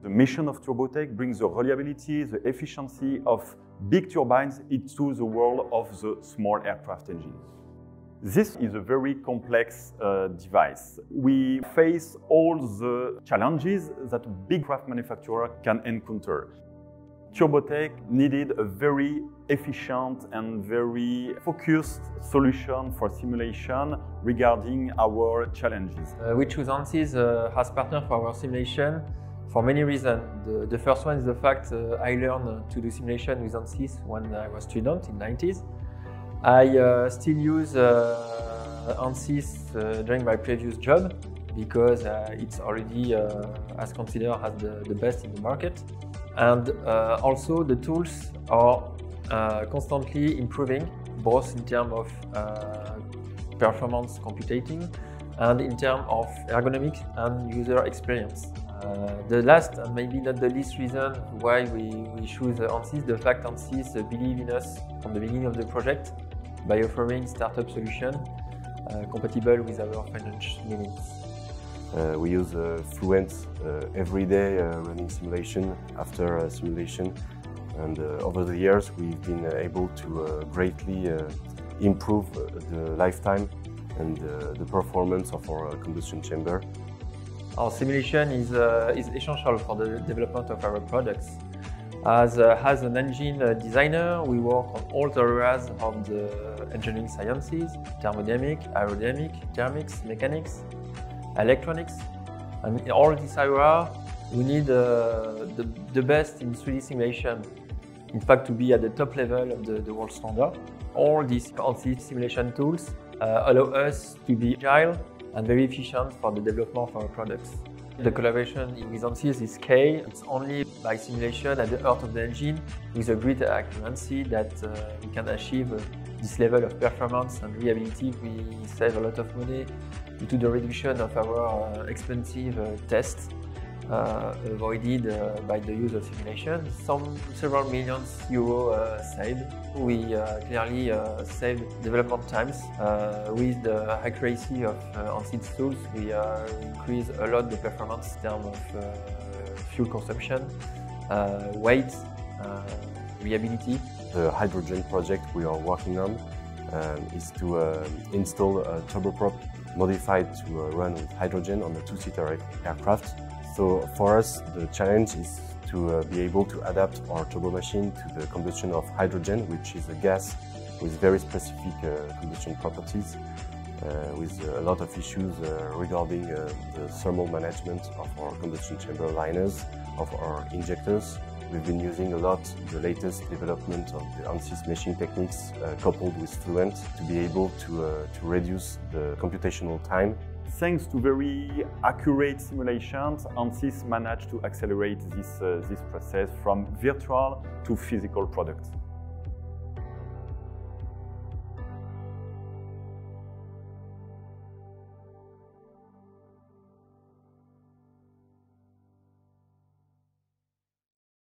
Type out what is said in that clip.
The mission of Turbotech brings the reliability, the efficiency of big turbines into the world of the small aircraft engine. This is a very complex uh, device. We face all the challenges that a big craft manufacturer can encounter. Turbotech needed a very efficient and very focused solution for simulation regarding our challenges. Uh, we choose ANSYS uh, as partner for our simulation for many reasons. The, the, first one is the fact uh, I learned to do simulation with ANSYS when I was student in the 90s. I uh, still use uh, ANSYS uh, during my previous job because uh, it's already uh, as considered as the, the, best in the market. And uh, also the tools are constantly improving, both in terms of performance computing and in terms of ergonomics and user experience. Uh, the last and maybe not the least reason why we, we choose ANSYS, the fact ANSYS believe in us from the beginning of the project by offering startup solution uh, compatible with our financial needs. Uh, we use uh, Fluent uh, every day uh, running simulation after simulation and over the years we've been able to greatly improve the lifetime and the performance of our combustion chamber. Our simulation is, is essential for the development of our products. As, uh, as an engine uh, designer, we work on all the areas of the engineering sciences, thermodynamic, aerodynamic, thermics, mechanics, electronics. And in all these areas, we need uh, the, the best in 3D simulation. In fact, to be at the top level of the, the world standard. All these simulation tools uh, allow us to be agile and very efficient for the development of our products. The collaboration with ANSYS is key. It's only by simulation at the heart of the engine with a great accuracy that uh, we can achieve uh, this level of performance and reliability. We save a lot of money due to the reduction of our uh, expensive uh, tests avoided uh, by the use of simulation. Some several millions euro uh, saved. We clearly saved development times. with the accuracy of ANSYS tools, we increase a lot the performance in terms of fuel consumption, weight, reliability. The hydrogen project we are working on um, is to uh, install a turboprop modified to uh, run with hydrogen on a two-seater aircraft. So for us, the challenge is to uh, be able to adapt our turbo machine to the combustion of hydrogen, which is a gas with very specific uh, combustion properties, uh, with a lot of issues uh, regarding uh, the thermal management of our combustion chamber liners, of our injectors. We've been using a lot the latest development of the ANSYS machine techniques coupled with Fluent to be able to, to reduce the computational time Thanks to very accurate simulations, ANSYS managed to accelerate this, uh, this process from virtual to physical products.